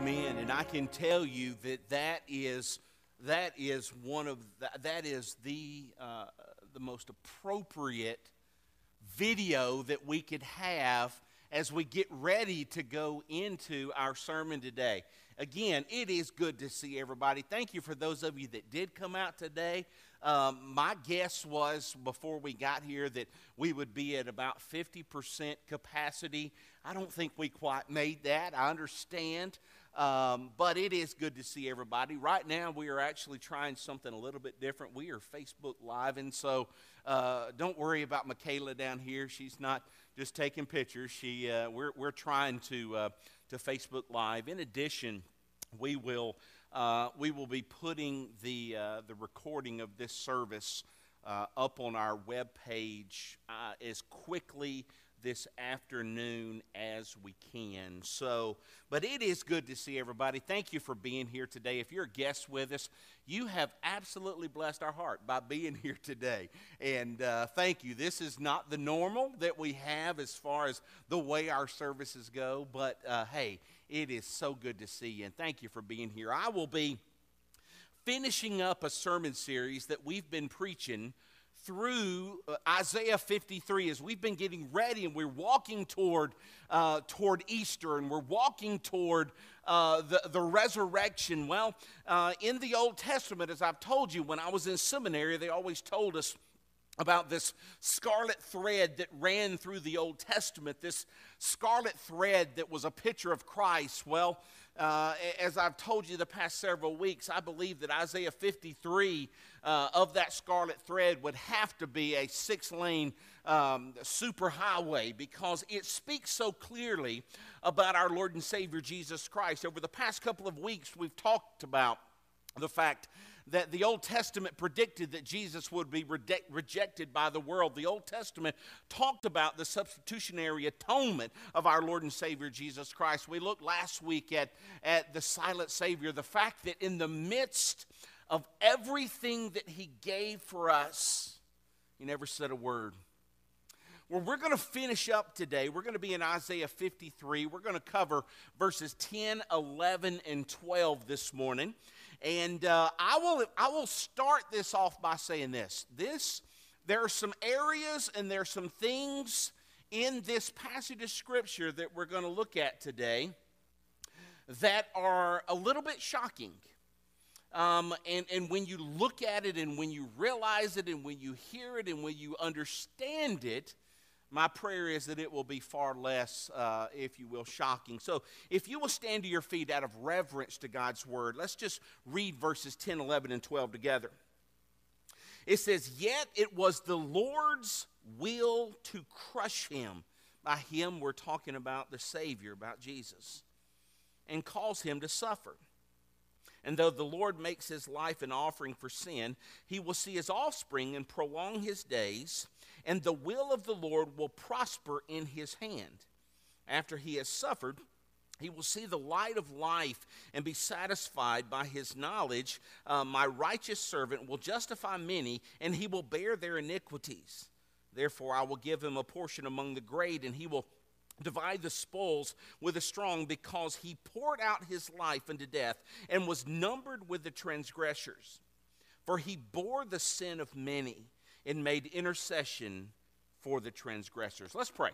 Amen. And I can tell you that that is that is one of the, that is the uh, the most appropriate video that we could have as we get ready to go into our sermon today. Again, it is good to see everybody. Thank you for those of you that did come out today. Um, my guess was before we got here that we would be at about 50% capacity. I don't think we quite made that. I understand. Um, but it is good to see everybody. Right now, we are actually trying something a little bit different. We are Facebook Live, and so uh, don't worry about Michaela down here. She's not just taking pictures. She, uh, we're, we're trying to, uh, to Facebook Live. In addition, we will uh, we will be putting the, uh, the recording of this service uh, up on our web page as quickly this afternoon as we can. So, but it is good to see everybody. Thank you for being here today. If you're a guest with us, you have absolutely blessed our heart by being here today. And uh, thank you. This is not the normal that we have as far as the way our services go, but uh, hey, it is so good to see you, and thank you for being here. I will be finishing up a sermon series that we've been preaching through uh, Isaiah 53 as we've been getting ready and we're walking toward, uh, toward Easter and we're walking toward uh, the, the resurrection. Well, uh, in the Old Testament, as I've told you, when I was in seminary, they always told us about this scarlet thread that ran through the Old Testament, this scarlet thread that was a picture of Christ. Well, uh, as I've told you the past several weeks, I believe that Isaiah 53 uh, of that scarlet thread would have to be a six lane um, superhighway because it speaks so clearly about our Lord and Savior Jesus Christ. Over the past couple of weeks, we've talked about the fact that the Old Testament predicted that Jesus would be rejected by the world. The Old Testament talked about the substitutionary atonement of our Lord and Savior Jesus Christ. We looked last week at, at the silent Savior, the fact that in the midst of everything that He gave for us, He never said a word. Well, we're going to finish up today. We're going to be in Isaiah 53. We're going to cover verses 10, 11, and 12 this morning. And uh, I, will, I will start this off by saying this. This, there are some areas and there are some things in this passage of Scripture that we're going to look at today that are a little bit shocking. Um, and, and when you look at it and when you realize it and when you hear it and when you understand it, my prayer is that it will be far less, uh, if you will, shocking. So, if you will stand to your feet out of reverence to God's word, let's just read verses 10, 11, and 12 together. It says, Yet it was the Lord's will to crush him. By him, we're talking about the Savior, about Jesus, and cause him to suffer. And though the Lord makes his life an offering for sin, he will see his offspring and prolong his days and the will of the Lord will prosper in his hand. After he has suffered, he will see the light of life and be satisfied by his knowledge. Uh, my righteous servant will justify many, and he will bear their iniquities. Therefore, I will give him a portion among the great, and he will divide the spoils with the strong, because he poured out his life unto death and was numbered with the transgressors. For he bore the sin of many and made intercession for the transgressors. Let's pray.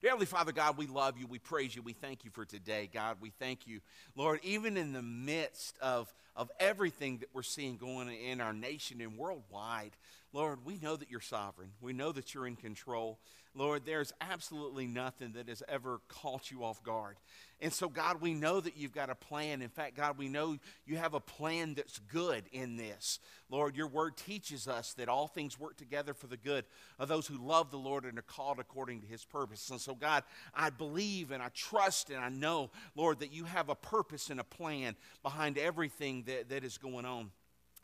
Dear Heavenly Father, God, we love you. We praise you. We thank you for today. God, we thank you, Lord, even in the midst of, of everything that we're seeing going in our nation and worldwide. Lord, we know that you're sovereign. We know that you're in control. Lord, there's absolutely nothing that has ever caught you off guard. And so, God, we know that you've got a plan. In fact, God, we know you have a plan that's good in this. Lord, your word teaches us that all things work together for the good of those who love the Lord and are called according to his purpose. And so, God, I believe and I trust and I know, Lord, that you have a purpose and a plan behind everything that, that is going on.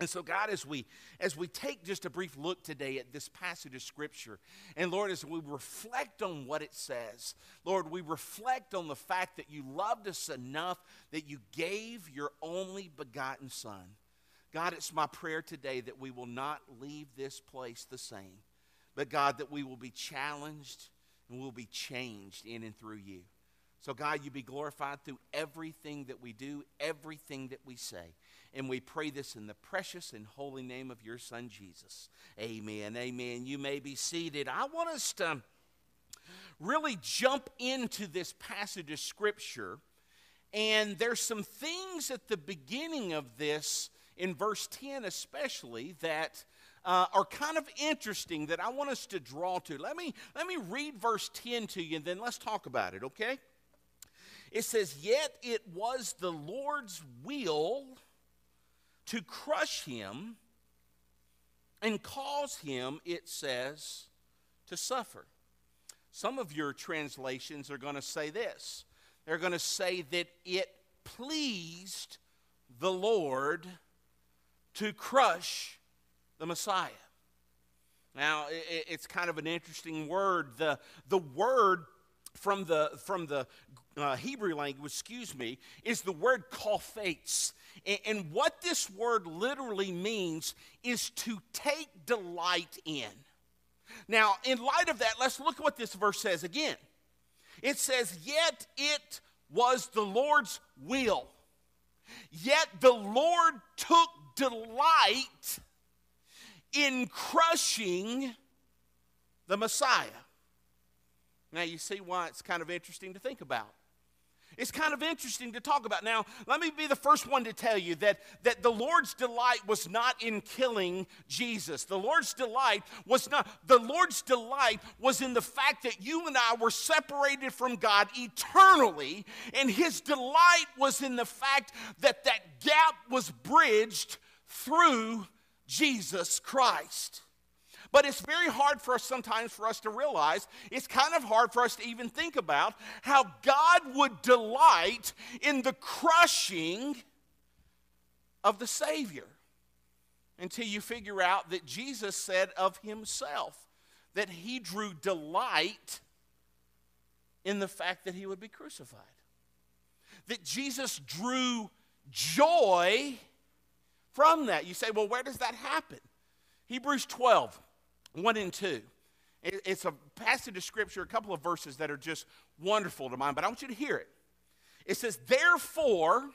And so, God, as we as we take just a brief look today at this passage of Scripture, and Lord, as we reflect on what it says, Lord, we reflect on the fact that you loved us enough that you gave your only begotten Son. God, it's my prayer today that we will not leave this place the same, but God, that we will be challenged and we'll be changed in and through you. So, God, you be glorified through everything that we do, everything that we say. And we pray this in the precious and holy name of your Son, Jesus. Amen. Amen. You may be seated. I want us to really jump into this passage of Scripture. And there's some things at the beginning of this, in verse 10 especially, that uh, are kind of interesting that I want us to draw to. Let me, let me read verse 10 to you, and then let's talk about it, okay? It says, Yet it was the Lord's will to crush him and cause him, it says, to suffer. Some of your translations are going to say this they're going to say that it pleased the Lord to crush the Messiah. Now, it's kind of an interesting word. The, the word from the, from the uh, Hebrew language, excuse me, is the word kophetz. And, what this word literally means is to take delight in. Now, in light of that, let's look at what this verse says again. It says, Yet it was the Lord's will. Yet the Lord took delight in crushing the Messiah. Now, you see why it's kind of interesting to think about. It's kind of interesting to talk about. Now, let me be the first one to tell you that, that the Lord's delight was not in killing Jesus. The Lord's delight was not, the Lord's delight was in the fact that you and I were separated from God eternally, and his delight was in the fact that that gap was bridged through Jesus Christ. But it's very hard for us sometimes for us to realize, it's kind of hard for us to even think about how God would delight in the crushing of the Savior until you figure out that Jesus said of himself that he drew delight in the fact that he would be crucified. That Jesus drew joy from that. You say, well, where does that happen? Hebrews 12, 1 and 2. It's a passage of scripture, a couple of verses that are just wonderful to mind, but I want you to hear it. It says, Therefore,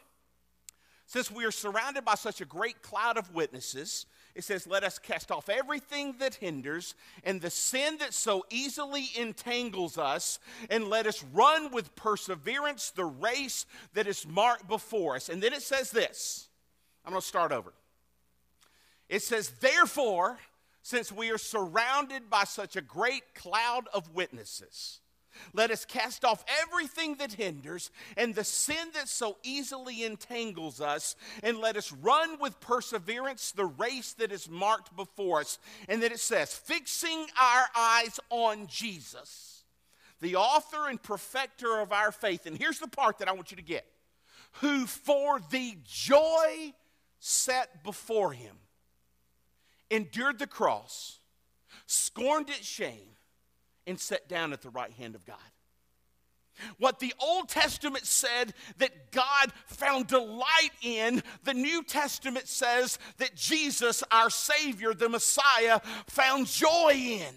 since we are surrounded by such a great cloud of witnesses, it says, Let us cast off everything that hinders and the sin that so easily entangles us, and let us run with perseverance the race that is marked before us. And then it says this I'm going to start over. It says, Therefore, since we are surrounded by such a great cloud of witnesses, let us cast off everything that hinders and the sin that so easily entangles us, and let us run with perseverance the race that is marked before us. And then it says, fixing our eyes on Jesus, the author and perfecter of our faith. And here's the part that I want you to get who for the joy set before him endured the cross, scorned its shame, and sat down at the right hand of God. What the Old Testament said that God found delight in, the New Testament says that Jesus, our Savior, the Messiah, found joy in.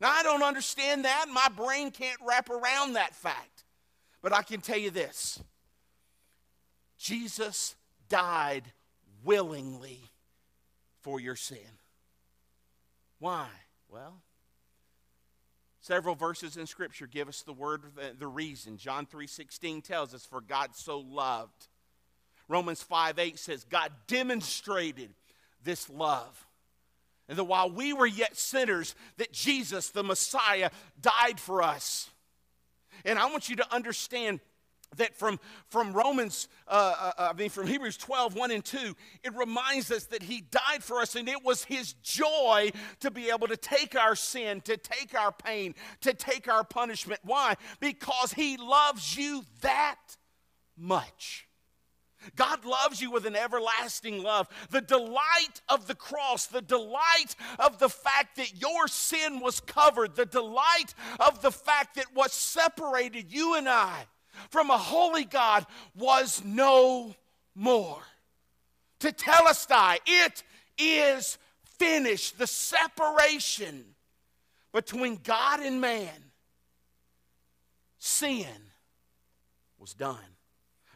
Now, I don't understand that. My brain can't wrap around that fact. But I can tell you this Jesus died willingly for your sin. Why? Well, several verses in scripture give us the word uh, the reason. John 3:16 tells us for God so loved. Romans 5:8 says God demonstrated this love. And that while we were yet sinners, that Jesus, the Messiah, died for us. And I want you to understand that from, from Romans, uh, uh, I mean, from Hebrews 12, 1 and 2, it reminds us that He died for us, and it was His joy to be able to take our sin, to take our pain, to take our punishment. Why? Because He loves you that much. God loves you with an everlasting love. The delight of the cross, the delight of the fact that your sin was covered, the delight of the fact that what separated you and I from a holy God was no more. Tetelestai, it is finished. The separation between God and man, sin, was done.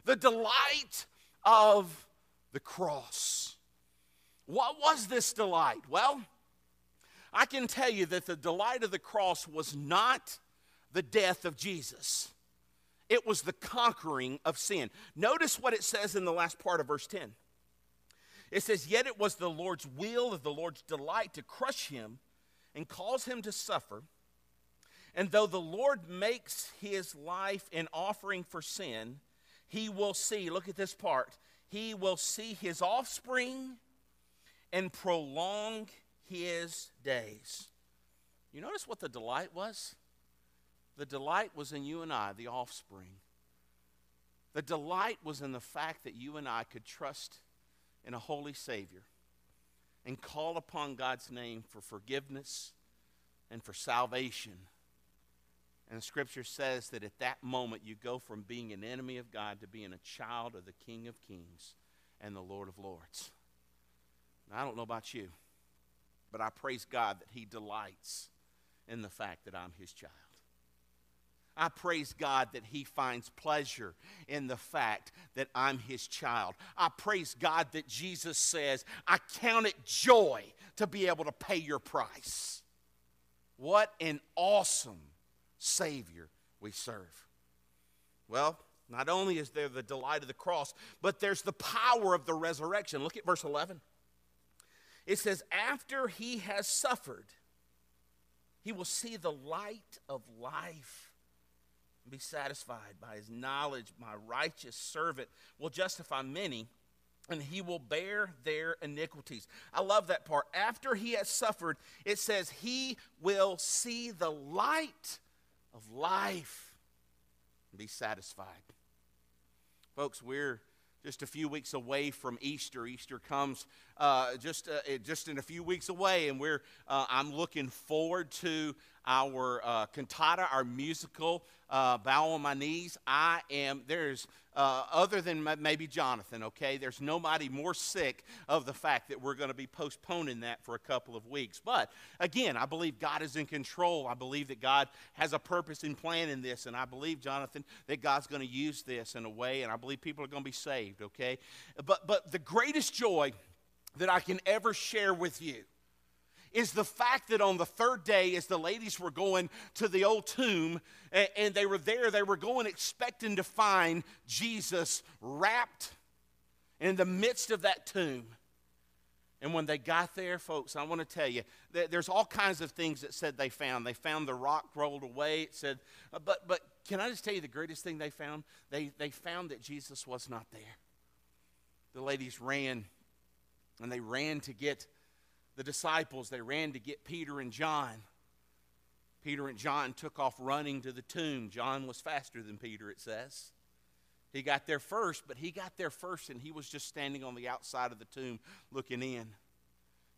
The delight of the cross. What was this delight? Well, I can tell you that the delight of the cross was not the death of Jesus, it was the conquering of sin. Notice what it says in the last part of verse 10. It says, Yet it was the Lord's will, of the Lord's delight to crush him and cause him to suffer. And though the Lord makes his life an offering for sin, he will see, look at this part, he will see his offspring and prolong his days. You notice what the delight was? The delight was in you and I, the offspring. The delight was in the fact that you and I could trust in a holy Savior and call upon God's name for forgiveness and for salvation. And the scripture says that at that moment you go from being an enemy of God to being a child of the King of Kings and the Lord of Lords. Now, I don't know about you, but I praise God that He delights in the fact that I'm His child. I praise God that He finds pleasure in the fact that I'm His child. I praise God that Jesus says, I count it joy to be able to pay your price. What an awesome Savior we serve. Well, not only is there the delight of the cross, but there's the power of the resurrection. Look at verse 11. It says, After he has suffered, he will see the light of life and be satisfied by his knowledge. My righteous servant will justify many, and he will bear their iniquities. I love that part. After he has suffered, it says, He will see the light of life and be satisfied. Folks, we're just a few weeks away from Easter. Easter comes uh, just uh, just in a few weeks away, and we're uh, I'm looking forward to our uh, cantata, our musical, uh, Bow on My Knees. I am, there's, uh, other than maybe Jonathan, okay, there's nobody more sick of the fact that we're going to be postponing that for a couple of weeks. But again, I believe God is in control. I believe that God has a purpose and plan in this. And I believe, Jonathan, that God's going to use this in a way, and I believe people are going to be saved, okay? But, but the greatest joy that I can ever share with you is the fact that on the third day, as the ladies were going to the old tomb and, they were there, they were going expecting to find Jesus wrapped in the midst of that tomb. And when they got there, folks, I want to tell you, there's all kinds of things that said they found. They found the rock rolled away. It said, uh, but, but can I just tell you the greatest thing they found? They, they found that Jesus was not there. The ladies ran, and they ran to get the disciples, they ran to get Peter and John. Peter and John took off running to the tomb. John was faster than Peter, it says. He got there first, but he got there first and he was just standing on the outside of the tomb looking in.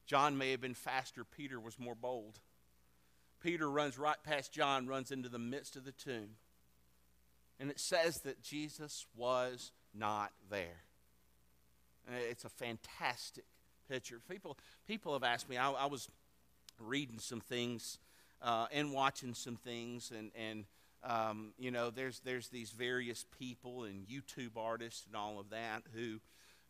John may have been faster, Peter was more bold. Peter runs right past John, runs into the midst of the tomb. And it says that Jesus was not there. It's a fantastic picture. People, people have asked me, I, I was reading some things uh, and watching some things, and, and um, you know, there's, there's these various people and YouTube artists and all of that who,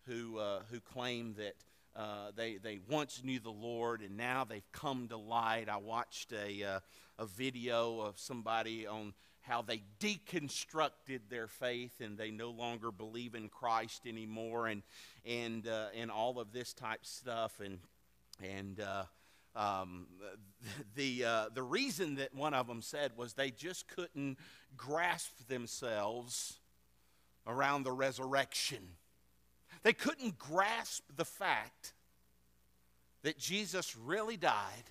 who, uh, who claim that uh, they, they once knew the Lord and now they've come to light. I watched a, uh, a video of somebody on how they deconstructed their faith and they no longer believe in Christ anymore and and uh, and all of this type stuff and and uh, um, the uh, the reason that one of them said was they just couldn't grasp themselves around the resurrection. They couldn't grasp the fact that Jesus really died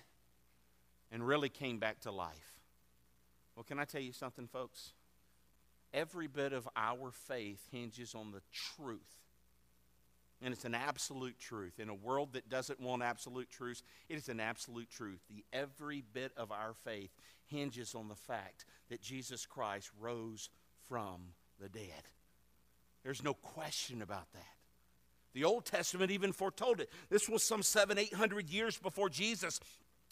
and really came back to life. Well, can I tell you something, folks? Every bit of our faith hinges on the truth. And it's an absolute truth. In a world that doesn't want absolute truths, it is an absolute truth. The every bit of our faith hinges on the fact that Jesus Christ rose from the dead. There's no question about that. The Old Testament even foretold it. This was some seven, eight hundred years before Jesus.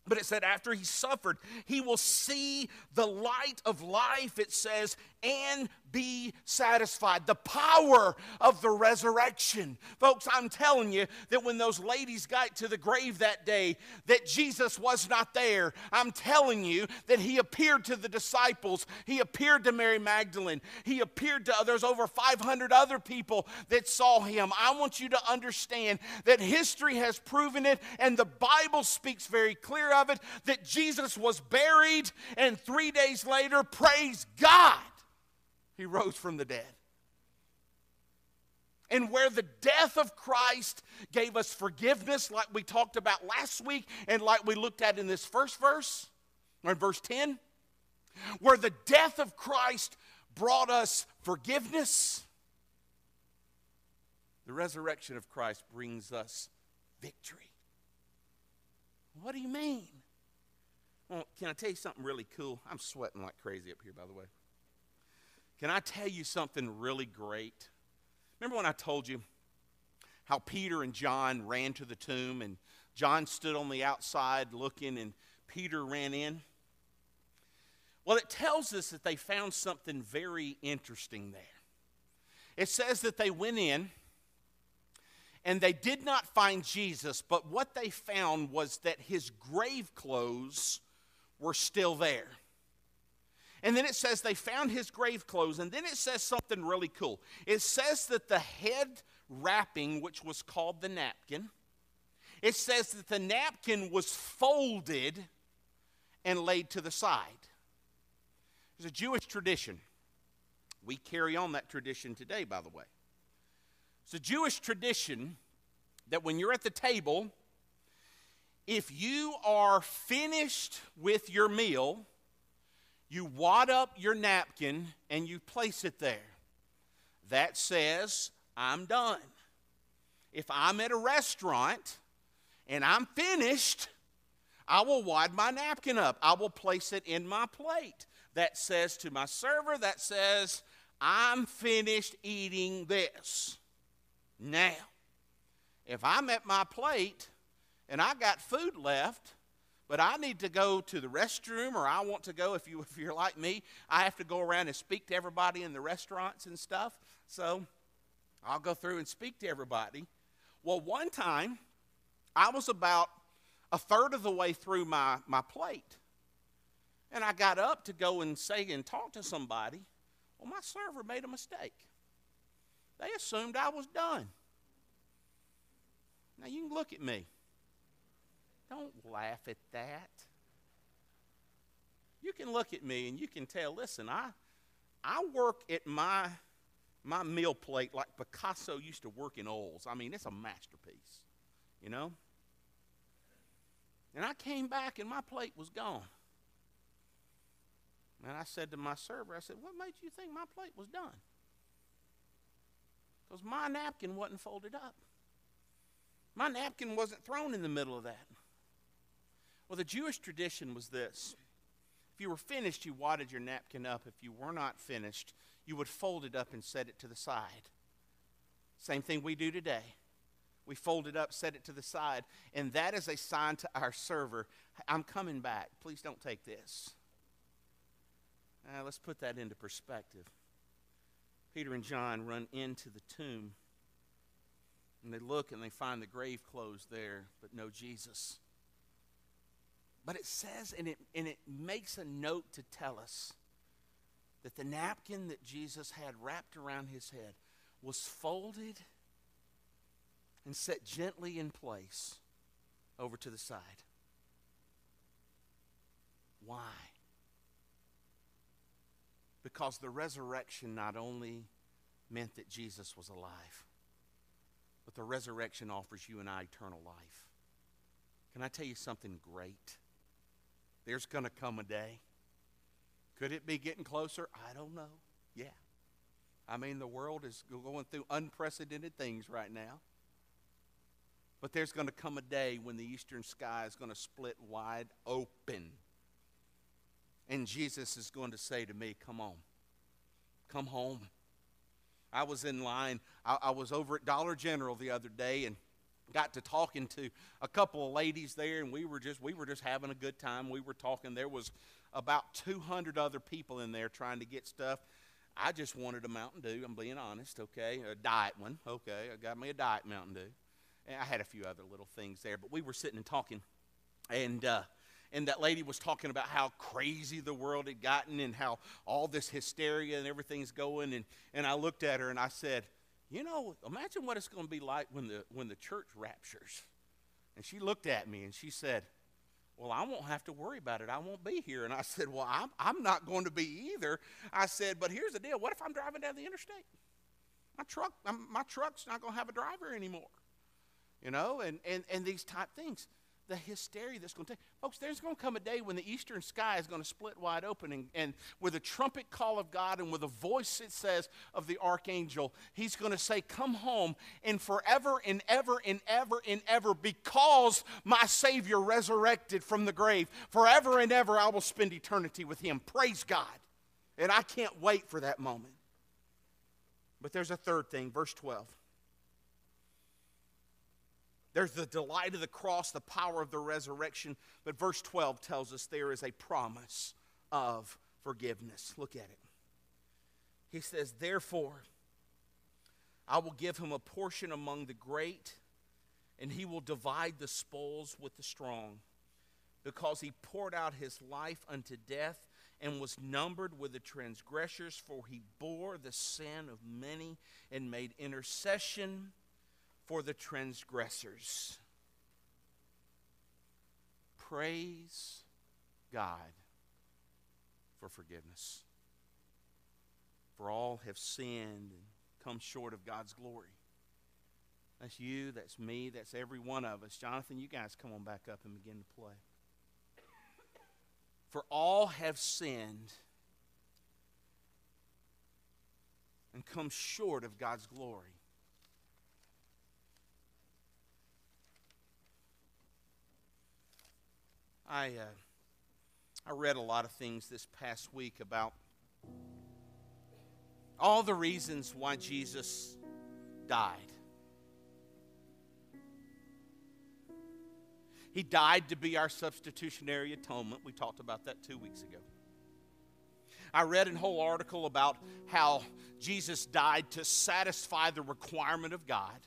But it said, after he suffered, he will see the light of life, it says, and be satisfied. The power of the resurrection. Folks, I'm telling you that when those ladies got to the grave that day, that Jesus was not there. I'm telling you that he appeared to the disciples. He appeared to Mary Magdalene. He appeared to others, over 500 other people that saw him. I want you to understand that history has proven it, and the Bible speaks very clear of it that Jesus was buried, and three days later, praise God, he rose from the dead. And where the death of Christ gave us forgiveness, like we talked about last week, and like we looked at in this first verse, or in verse 10, where the death of Christ brought us forgiveness, the resurrection of Christ brings us victory. What do you mean? Well, can I tell you something really cool? I'm sweating like crazy up here, by the way. Can I tell you something really great? Remember when I told you how Peter and John ran to the tomb and John stood on the outside looking and Peter ran in? Well, it tells us that they found something very interesting there. It says that they went in and they did not find Jesus, but what they found was that his grave clothes were still there. And then it says they found his grave clothes, and then it says something really cool. It says that the head wrapping, which was called the napkin, it says that the napkin was folded and laid to the side. There's a Jewish tradition. We carry on that tradition today, by the way. It's a Jewish tradition that when you're at the table, if you are finished with your meal, you wad up your napkin and you place it there. That says, I'm done. If I'm at a restaurant and I'm finished, I will wad my napkin up. I will place it in my plate. That says to my server, that says, I'm finished eating this. Now, if I'm at my plate and I got food left, but I need to go to the restroom or I want to go, if, you, if you're like me, I have to go around and speak to everybody in the restaurants and stuff. So I'll go through and speak to everybody. Well, one time, I was about a third of the way through my, my plate. And I got up to go and say and talk to somebody. Well, my server made a mistake. They assumed I was done. Now you can look at me. Don't laugh at that. You can look at me and you can tell, listen, I I work at my my meal plate like Picasso used to work in oils. I mean, it's a masterpiece, you know? And I came back and my plate was gone. And I said to my server, I said, What made you think my plate was done? Because my napkin wasn't folded up. My napkin wasn't thrown in the middle of that. Well, the Jewish tradition was this if you were finished, you wadded your napkin up. If you were not finished, you would fold it up and set it to the side. Same thing we do today. We fold it up, set it to the side, and that is a sign to our server I'm coming back. Please don't take this. Uh, let's put that into perspective. Peter and John run into the tomb and they look and they find the grave closed there, but no Jesus. But it says, and it, and it makes a note to tell us that the napkin that Jesus had wrapped around his head was folded and set gently in place over to the side. Why? Because the resurrection not only meant that Jesus was alive, but the resurrection offers you and I eternal life. Can I tell you something great? There's going to come a day. Could it be getting closer? I don't know. Yeah. I mean, the world is going through unprecedented things right now. But there's going to come a day when the eastern sky is going to split wide open. And Jesus is going to say to me, Come on, come home. I was in line. I, I, was over at Dollar General the other day and got to talking to a couple of ladies there, and we were just we were just having a good time. We were talking. There was about 200 other people in there trying to get stuff. I just wanted a Mountain Dew. I'm being honest, okay? A diet one, okay? I got me a diet Mountain Dew. And I had a few other little things there, but we were sitting and talking, and uh, and that lady was talking about how crazy the world had gotten and how all this hysteria and everything's going. And and I looked at her and I said, you know, imagine what it's going to be like when the when the church raptures. And she looked at me and she said, well, I won't have to worry about it. I won't be here. And I said, Well, I'm, I'm not going to be either. I said, But here's the deal what if I'm driving down the interstate? My truck, I'm, my truck's not going to have a driver anymore. You know, and, and, and these type things the hysteria that's going to take. Folks, there's going to come a day when the eastern sky is going to split wide open, and, and with a trumpet call of God and with a voice, it says, of the archangel, he's going to say, Come home, and forever and ever and ever and ever, because my Savior resurrected from the grave, forever and ever I will spend eternity with him. Praise God. And I can't wait for that moment. But there's a third thing, verse 12. There's the delight of the cross, the power of the resurrection. But verse 12 tells us there is a promise of forgiveness. Look at it. He says, Therefore, I will give him a portion among the great, and he will divide the spoils with the strong, because he poured out his life unto death and was numbered with the transgressors, for he bore the sin of many and made intercession for the transgressors. Praise God for forgiveness. For all have sinned and come short of God's glory. That's you, that's me, that's every one of us. Jonathan, you guys come on back up and begin to play. For all have sinned and come short of God's glory. I, uh, I read a lot of things this past week about all the reasons why Jesus died. He died to be our substitutionary atonement. We talked about that two weeks ago. I read a whole article about how Jesus died to satisfy the requirement of God.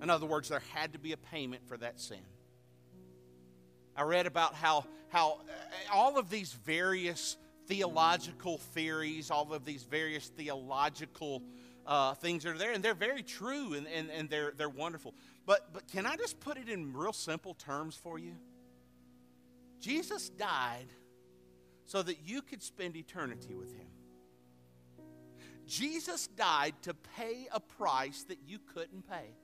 In other words, there had to be a payment for that sin. I read about how, how uh, all of these various theological theories, all of these various theological uh, things are there, and they're very true and, and, and they're, they're wonderful. But, but can I just put it in real simple terms for you? Jesus died so that you could spend eternity with him. Jesus died to pay a price that you couldn't pay.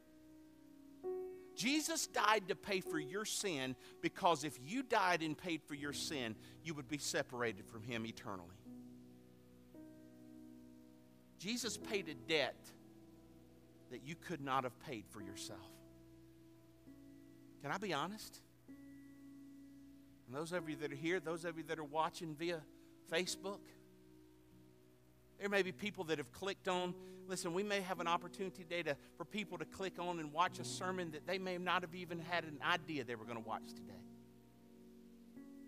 Jesus died to pay for your sin because if you died and paid for your sin, you would be separated from Him eternally. Jesus paid a debt that you could not have paid for yourself. Can I be honest? And those of you that are here, those of you that are watching via Facebook, there may be people that have clicked on. Listen, we may have an opportunity today to, for people to click on and watch a sermon that they may not have even had an idea they were going to watch today.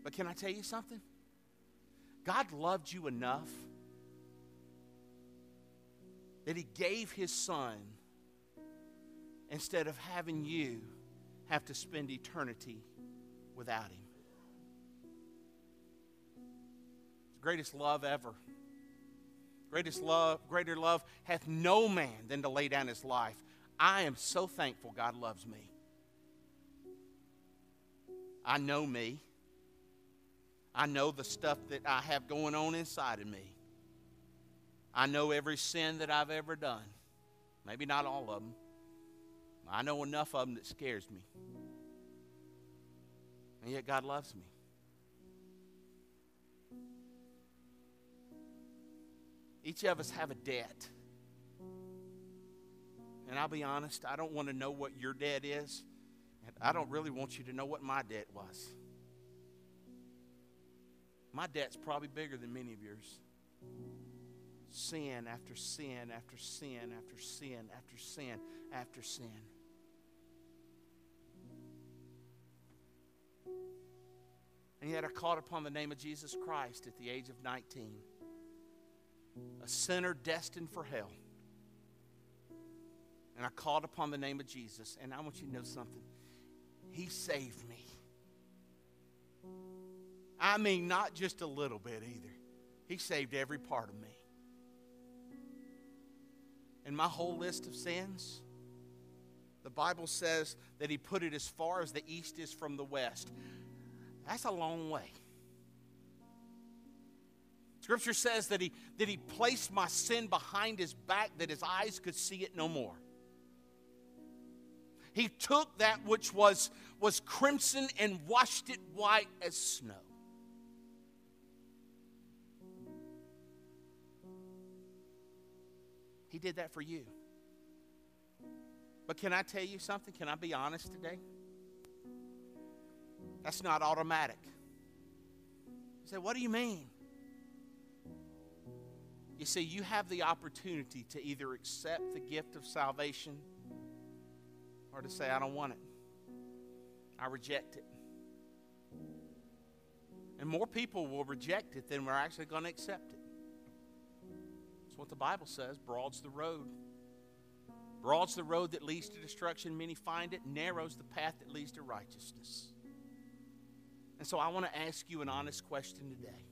But can I tell you something? God loved you enough that He gave His Son instead of having you have to spend eternity without Him. It's the greatest love ever. Greatest love, greater love hath no man than to lay down his life. I am so thankful God loves me. I know me. I know the stuff that I have going on inside of me. I know every sin that I've ever done. Maybe not all of them. I know enough of them that scares me. And yet God loves me. Each of us have a debt. And I'll be honest, I don't want to know what your debt is. And I don't really want you to know what my debt was. My debt's probably bigger than many of yours. Sin after sin after sin after sin after sin after sin. And yet I called upon the name of Jesus Christ at the age of 19. A sinner destined for hell. And I called upon the name of Jesus. And I want you to know something. He saved me. I mean, not just a little bit either. He saved every part of me. And my whole list of sins, the Bible says that He put it as far as the east is from the west. That's a long way. Scripture says that he, that he placed my sin behind his back that his eyes could see it no more. He took that which was, was crimson and washed it white as snow. He did that for you. But can I tell you something? Can I be honest today? That's not automatic. You say, what do you mean? You see, you have the opportunity to either accept the gift of salvation or to say, I don't want it. I reject it. And more people will reject it than we're actually going to accept it. That's what the Bible says. Broad's the road. Broad's the road that leads to destruction. Many find it. Narrow's the path that leads to righteousness. And so I want to ask you an honest question today.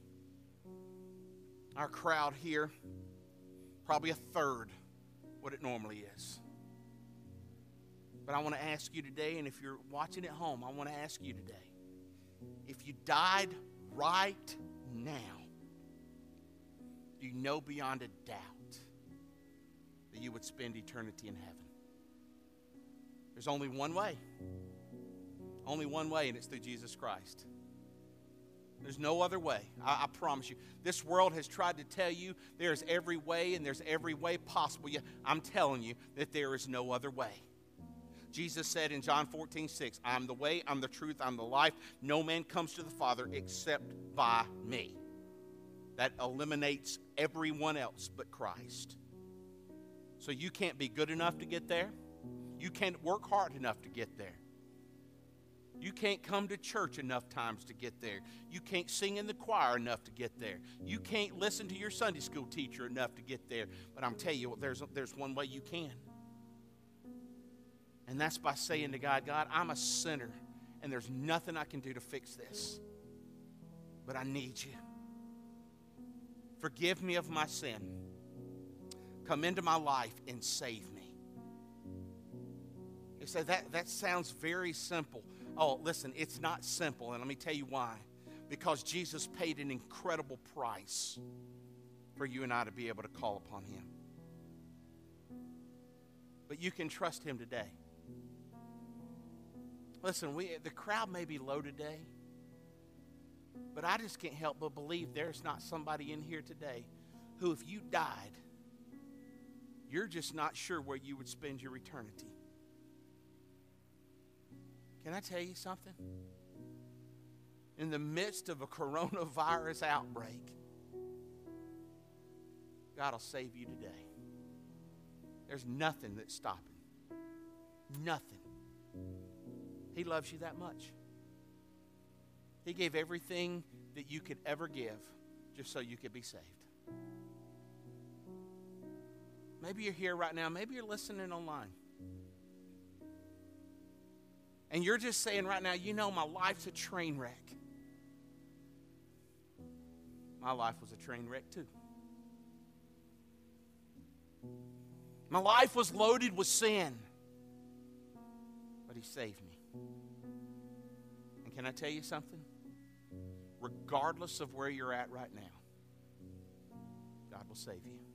Our crowd here, probably a third what it normally is. But I want to ask you today, and if you're watching at home, I want to ask you today if you died right now, do you know beyond a doubt that you would spend eternity in heaven? There's only one way. Only one way, and it's through Jesus Christ. There's no other way. I, I, promise you. This world has tried to tell you there's every way and there's every way possible. Yeah, I'm telling you that there is no other way. Jesus said in John 14, 6, I'm the way, I'm the truth, I'm the life. No man comes to the Father except by me. That eliminates everyone else but Christ. So you can't be good enough to get there. You can't work hard enough to get there. You can't come to church enough times to get there. You can't sing in the choir enough to get there. You can't listen to your Sunday school teacher enough to get there. But I'm telling you, there's, there's one way you can. And that's by saying to God, God, I'm a sinner, and there's nothing I can do to fix this. But I need you. Forgive me of my sin. Come into my life and save me. You say that, that sounds very simple. Oh, listen, it's not simple, and let me tell you why. Because Jesus paid an incredible price for you and I to be able to call upon Him. But you can trust Him today. Listen, we, the crowd may be low today, but I just can't help but believe there's not somebody in here today who, if you died, you're just not sure where you would spend your eternity. Can I tell you something? In the midst of a coronavirus outbreak, God will save you today. There's nothing that's stopping. Nothing. He loves you that much. He gave everything that you could ever give just so you could be saved. Maybe you're here right now. Maybe you're listening online. And you're just saying right now, you know, my life's a train wreck. My life was a train wreck too. My life was loaded with sin, but He saved me. And can I tell you something? Regardless of where you're at right now, God will save you.